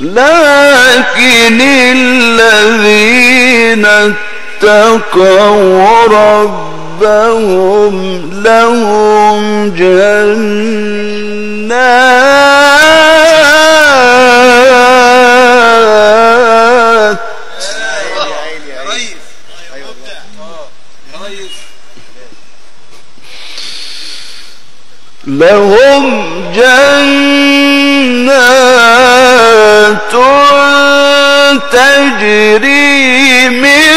لكن الذين اتقوا ربهم لهم جنات. لهم جنات. تجري من